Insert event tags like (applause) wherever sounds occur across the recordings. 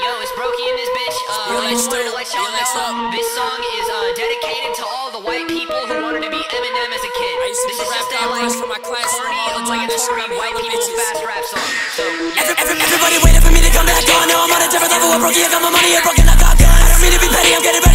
Yo, it's Brokie in this bitch. Uh, I just wanted to let y'all know this song is uh, dedicated to all the white people who wanted to be Eminem as a kid. I used to This is rap just a like for my class corny, time. That shit obligatory white people bitches. fast rap song. So yeah. Every, every, everybody waiting for me to come back on. Now I'm on a different level. I'm broken. I got my money. I'm broken. I got guns. I don't mean to be petty. I'm getting ready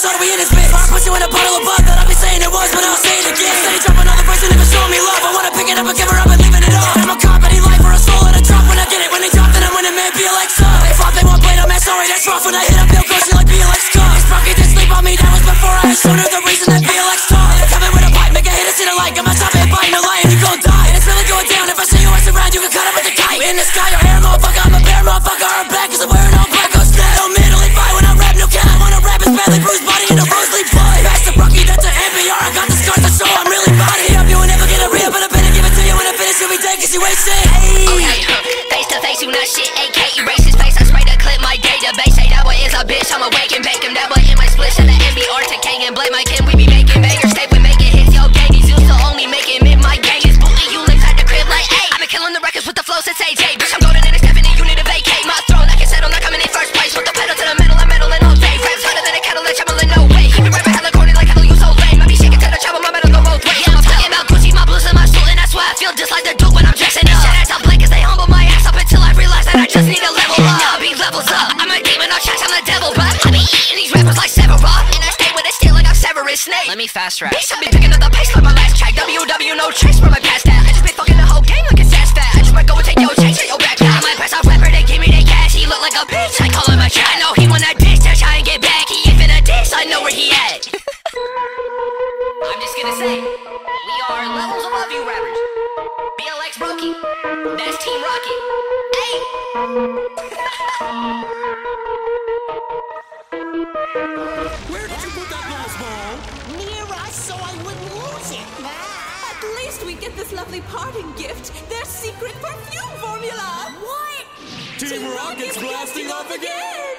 In. We in this bitch. I'll put you in a bottle of bug. That I'll be saying it was, but I'll say it again. Steady dropping another person. Never show me love. I wanna pick it up and give her up and leaving it off. I'm a cop. Any life for a soul and a drop. When I get it. When they drop, then I'm winning. Man, be like so. They flop. They won't play. No man. Sorry, that's rough. When I hit up, they'll go. She like be like scum. This broken didn't sleep on me. That was before I showed her the reason that BLX taught. They're coming with a pipe. Make a hit. It's in a like. I'm not stopping. Biting a lion. You gon' die. And it's really going down. If I see you ass around, you can cut up with the kite. In the sky, Let me fast rap. Bitch, I be picking up the pace like my last track. WW, no trace from my past that. I just been fucking the whole game like a sass fat. I just might go and take your chain to your backpack. I might press off rapper, they give me their cash. He look like a bitch, I call him a trash. I know he want that dish to try and get back. He ain't finna dish, I know where he at. I'm just gonna say, we are levels above you rappers. BLX Brokie, that's Team Rocket. Hey! (laughs) this lovely parting gift, their secret perfume formula. What? Team Rocket's blasting off again!